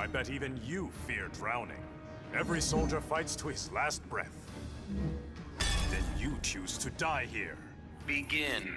I bet even you fear drowning. Every soldier fights to his last breath. Then you choose to die here. Begin.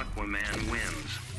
Aquaman wins.